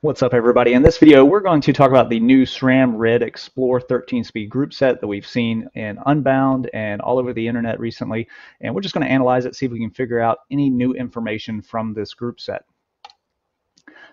What's up everybody? In this video we're going to talk about the new SRAM Red XPLR 13 speed group set that we've seen in Unbound and all over the internet recently and we're just going to analyze it see if we can figure out any new information from this group set.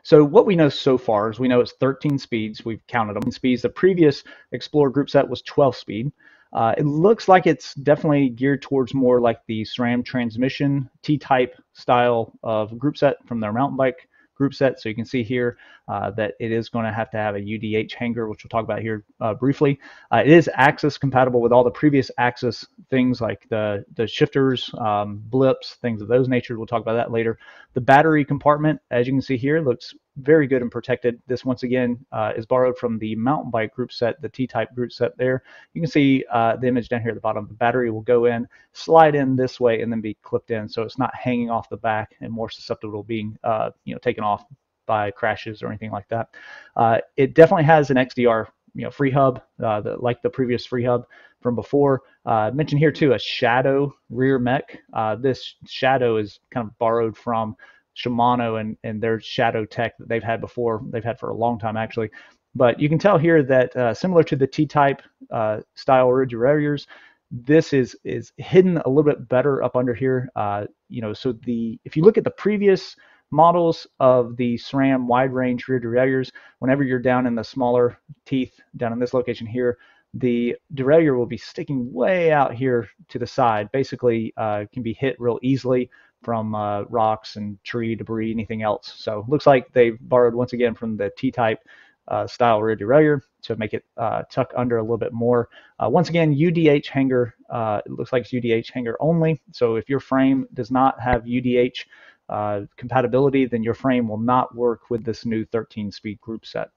So what we know so far is we know it's 13 speeds. We've counted them speeds. The previous Explorer group set was 12 speed. Uh, it looks like it's definitely geared towards more like the SRAM transmission T-type style of group set from their mountain bike group set. So you can see here uh, that it is going to have to have a UDH hanger, which we'll talk about here uh, briefly. Uh, it is AXS compatible with all the previous AXS things like the, the shifters, um, blips, things of those nature. We'll talk about that later. The battery compartment, as you can see here, looks very good and protected. This once again uh, is borrowed from the mountain bike group set, the T-type group set there. You can see uh, the image down here at the bottom. The battery will go in, slide in this way, and then be clipped in, so it's not hanging off the back and more susceptible to being uh, you know taken off by crashes or anything like that. Uh, it definitely has an XDR you know free hub uh, the, like the previous free hub from before. Uh, mentioned here too a shadow rear mech. This shadow is kind of borrowed from Shimano and, and their shadow tech that they've had before. They've had for a long time actually. But you can tell here that uh, similar to the T-type uh, style rear derailleurs, this is is hidden a little bit better up under here. Uh, you know, so the if you look at the previous models of the SRAM wide range rear derailleurs, whenever you're down in the smaller teeth, down in this location here, the derailleur will be sticking way out here to the side. Basically, uh, can be hit real easily from uh, rocks and tree debris, anything else. So looks like they've borrowed once again from the T-type uh, style rear derailleur to make it uh, tuck under a little bit more. Uh, once again, UDH hanger, uh, it looks like it's UDH hanger only. So if your frame does not have UDH uh, compatibility, then your frame will not work with this new 13 speed group set.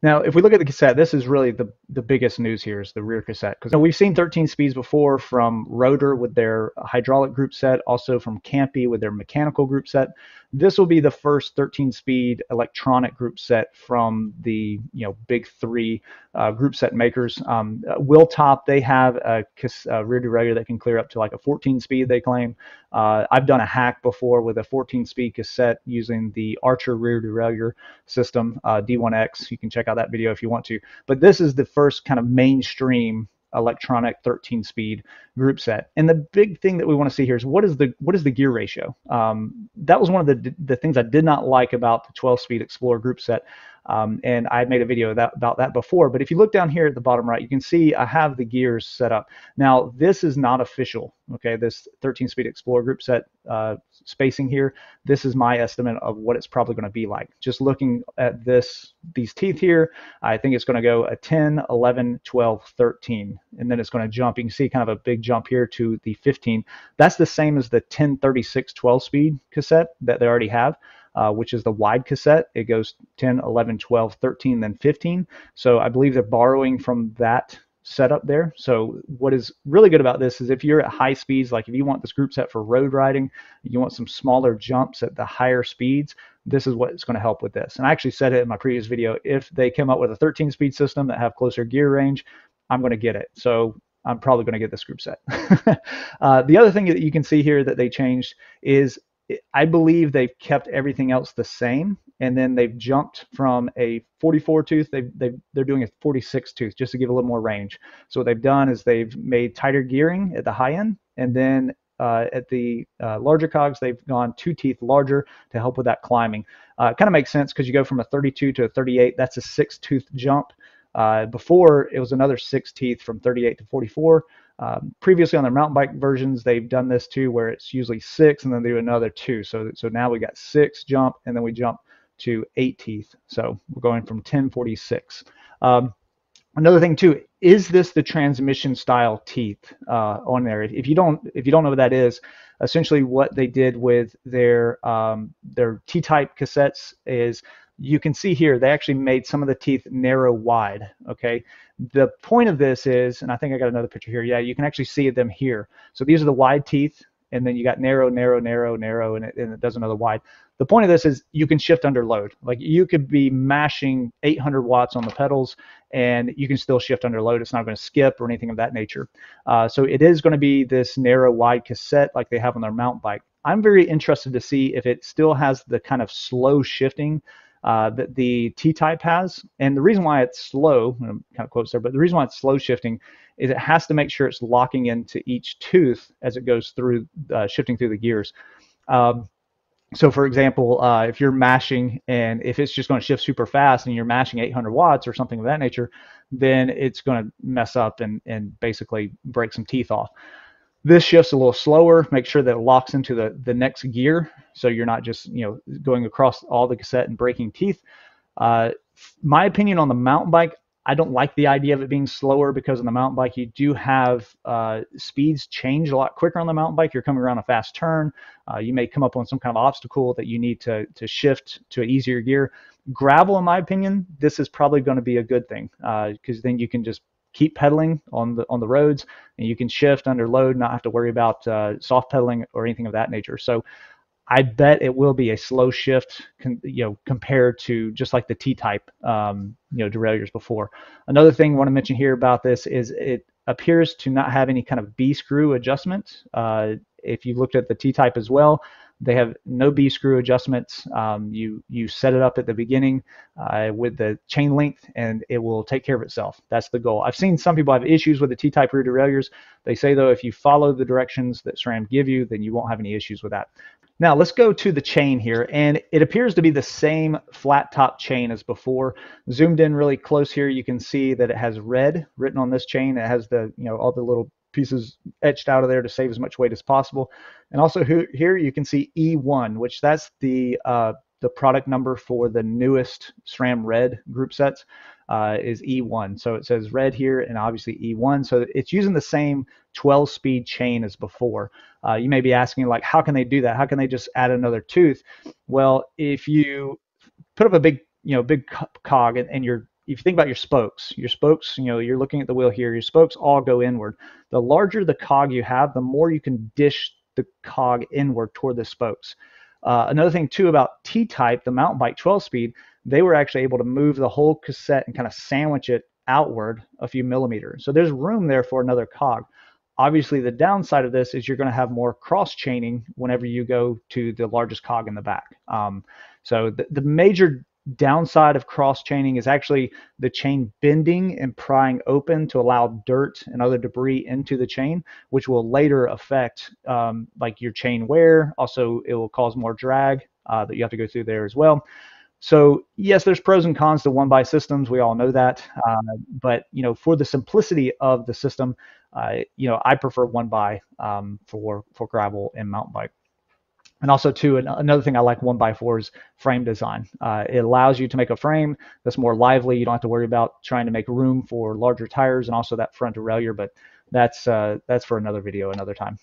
Now, if we look at the cassette, this is really the, the biggest news here is the rear cassette. Because we've seen 13 speeds before from Rotor with their hydraulic group set, also from Campy with their mechanical group set. This will be the first 13-speed electronic group set from the you know big three uh, group set makers. Um, Wheeltop, they have a, a rear derailleur that can clear up to like a 14-speed, they claim. Uh, I've done a hack before with a 14-speed cassette using the Archer rear derailleur system, uh, D1X. You can check out that video if you want to. But this is the first kind of mainstream electronic 13 speed group set. And the big thing that we want to see here is what is the what is the gear ratio? Um, that was one of the the things I did not like about the 12 speed Explorer group set. Um, and I made a video that, about that before. But if you look down here at the bottom right, you can see I have the gears set up. Now, this is not official, okay? This 13-speed Explorer group set uh, spacing here, this is my estimate of what it's probably going to be like. Just looking at this, these teeth here, I think it's going to go a 10, 11, 12, 13, and then it's going to jump. You can see kind of a big jump here to the 15. That's the same as the 1036 12-speed cassette that they already have uh, which is the wide cassette. It goes 10, 11, 12, 13, then 15. So I believe they're borrowing from that setup there. So what is really good about this is if you're at high speeds, like if you want this group set for road riding, you want some smaller jumps at the higher speeds, this is what's going to help with this. And I actually said it in my previous video, if they come up with a 13 speed system that have closer gear range, I'm going to get it. So I'm probably going to get this group set. uh, the other thing that you can see here that they changed is I believe they've kept everything else the same, and then they've jumped from a 44 tooth. They they they're doing a 46 tooth just to give a little more range. So what they've done is they've made tighter gearing at the high end, and then uh, at the uh, larger cogs, they've gone two teeth larger to help with that climbing. Uh, kind of makes sense because you go from a 32 to a 38. That's a six tooth jump. Uh, before it was another six teeth from 38 to 44. Um, previously on their mountain bike versions, they've done this too, where it's usually six and then they do another two. So, so now we got six jump and then we jump to eight teeth. So we're going from 1046. Um, another thing too, is this the transmission style teeth uh, on there? If you don't, if you don't know what that is, essentially what they did with their um, their T-type cassettes is you can see here they actually made some of the teeth narrow wide okay? The point of this is and i think i got another picture here yeah you can actually see them here. So these are the wide teeth and then you got narrow narrow narrow narrow and it, and it does another wide. The point of this is you can shift under load. Like you could be mashing 800 watts on the pedals and you can still shift under load. It's not going to skip or anything of that nature. Uh, so it is going to be this narrow wide cassette like they have on their mountain bike. I'm very interested to see if it still has the kind of slow shifting uh, that the T-type has. And the reason why it's slow, kind of quotes there, but the reason why it's slow shifting is it has to make sure it's locking into each tooth as it goes through, uh, shifting through the gears. Um, so for example, uh, if you're mashing and if it's just going to shift super fast and you're mashing 800 watts or something of that nature, then it's going to mess up and, and basically break some teeth off. This shifts a little slower, make sure that it locks into the, the next gear so you're not just you know going across all the cassette and breaking teeth. Uh, my opinion on the mountain bike, I don't like the idea of it being slower because on the mountain bike you do have uh, speeds change a lot quicker on the mountain bike. You're coming around a fast turn. Uh, you may come up on some kind of obstacle that you need to to shift to an easier gear. Gravel, in my opinion, this is probably going to be a good thing because uh, then you can just keep pedaling on the on the roads and you can shift under load, not have to worry about uh, soft pedaling or anything of that nature. So I bet it will be a slow shift, you know, compared to just like the T-type, um, you know, derailleurs before. Another thing I want to mention here about this is it appears to not have any kind of B screw adjustment. Uh, if you looked at the T-type as well, they have no B screw adjustments. Um, you you set it up at the beginning uh, with the chain length, and it will take care of itself. That's the goal. I've seen some people have issues with the T-type rear derailleurs. They say though, if you follow the directions that SRAM give you, then you won't have any issues with that. Now let's go to the chain here, and it appears to be the same flat top chain as before. Zoomed in really close here, you can see that it has red written on this chain. It has the you know all the little pieces etched out of there to save as much weight as possible. And also here you can see E1, which that's the uh, the product number for the newest SRAM Red group sets uh, is E1. So it says red here and obviously E1. So it's using the same 12 speed chain as before. Uh, you may be asking like, how can they do that? How can they just add another tooth? Well, if you put up a big, you know, big cog and, and you're if you think about your spokes, your spokes, you know, you're looking at the wheel here, your spokes all go inward. The larger the cog you have, the more you can dish the cog inward toward the spokes. Uh, another thing too about T-type, the mountain bike 12 speed, they were actually able to move the whole cassette and kind of sandwich it outward a few millimeters. So there's room there for another cog. Obviously, the downside of this is you're going to have more cross chaining whenever you go to the largest cog in the back. Um, so the, the major downside of cross chaining is actually the chain bending and prying open to allow dirt and other debris into the chain, which will later affect um, like your chain wear. Also, it will cause more drag uh, that you have to go through there as well. So yes, there's pros and cons to one by systems. We all know that. Uh, but you know, for the simplicity of the system, uh, you know, I prefer one by um, for for gravel and mountain bike. And also, too, another thing I like one by for is frame design. Uh, it allows you to make a frame that's more lively. You don't have to worry about trying to make room for larger tires and also that front derailleur. But that's uh, that's for another video, another time.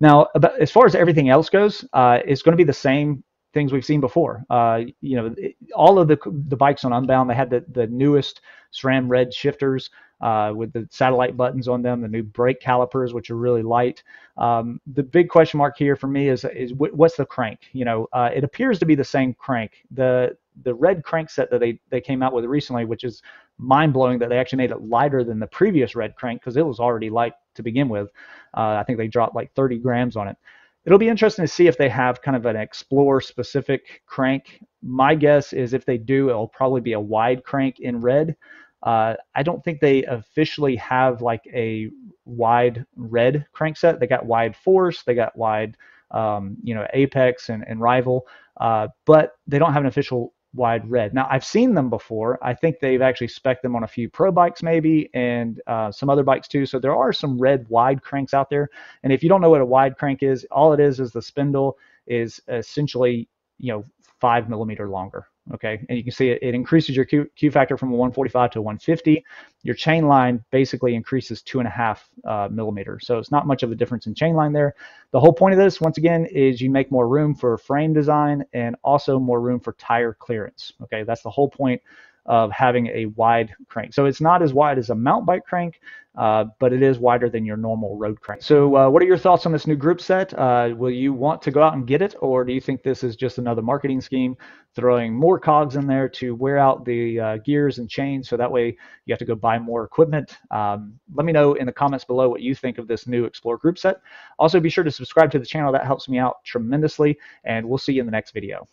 Now, about, as far as everything else goes, uh, it's going to be the same things we've seen before. Uh, you know, all of the the bikes on Unbound, they had the the newest SRAM red shifters uh, with the satellite buttons on them, the new brake calipers, which are really light. Um, the big question mark here for me is is what's the crank? You know, uh, it appears to be the same crank. The the red crank set that they they came out with recently, which is mind blowing that they actually made it lighter than the previous red crank because it was already light to begin with. Uh, I think they dropped like 30 grams on it it'll be interesting to see if they have kind of an Explorer specific crank. My guess is if they do, it'll probably be a wide crank in red. Uh, I don't think they officially have like a wide red crankset. They got wide force, they got wide, um, you know, apex and, and rival, uh, but they don't have an official wide red. Now I've seen them before. I think they've actually spec them on a few pro bikes maybe and uh, some other bikes too. So there are some red wide cranks out there. And if you don't know what a wide crank is, all it is is the spindle is essentially you know five millimeter longer okay? And you can see it, it increases your Q, Q, factor from 145 to 150. Your chain line basically increases two and a half uh, millimeters. So it's not much of a difference in chain line there. The whole point of this, once again, is you make more room for frame design and also more room for tire clearance, okay? That's the whole point of having a wide crank. So it's not as wide as a mountain bike crank, uh, but it is wider than your normal road crank. So uh, what are your thoughts on this new group set? Uh, will you want to go out and get it, or do you think this is just another marketing scheme, throwing more cogs in there to wear out the uh, gears and chains so that way you have to go buy more equipment? Um, let me know in the comments below what you think of this new XPLR group set. Also, be sure to subscribe to the channel. That helps me out tremendously, and we'll see you in the next video.